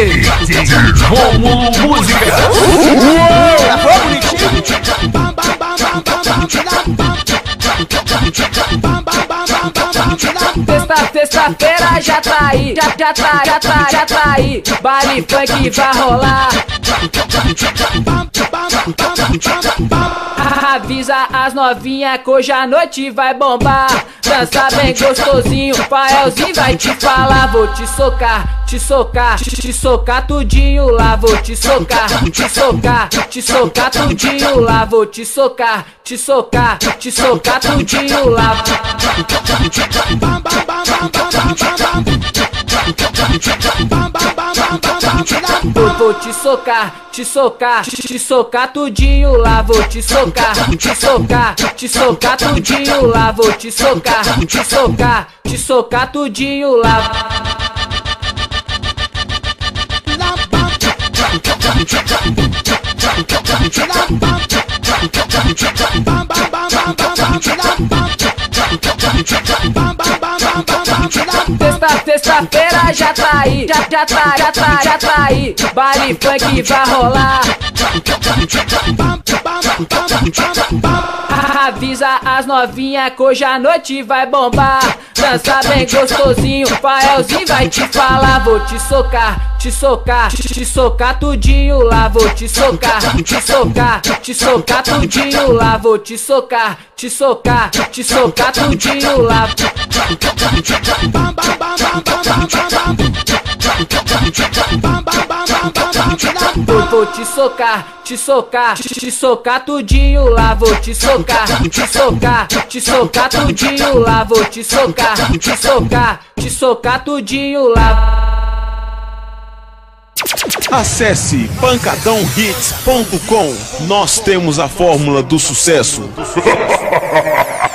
Romulo Música. Sexta-feira já tá aí, já, já tá, já tá, já tá aí. Baile funk vai rolar. Avisa as novinha que hoje a noite vai bombar. Dança bem gostosinho, Faelzinho vai te falar. Vou te socar, te socar, te, socar tudinho lá. Vou te socar, te socar, te socar tudinho lá. Vou te socar, te socar, te socar tudinho lá. Vou te socar, te socar, te, te socar tudinho lá. Vou te socar, te socar, te socar tudinho lá. Vou te socar, te socar, te socar tudinho lá. Sexta-feira já tá aí, já, já tá, já tá, já tá aí. Baile funk vai rolar. Avisa as novinha que hoje a noite vai bombar. Dança bem gostosinho, Faelzinho vai te falar. Vou te socar, te socar, te, socar tudinho lá. Vou te socar, te socar, te socar tudinho lá. Vou te socar, te socar, te socar tudinho lá. Vou, te socar, te socar, te socar tudinho lá. Vou te socar, te socar, te socar tudinho lá. Vou te socar, te socar, te socar tudinho lá. Acesse pancadãohits.com. Nós temos a fórmula do sucesso.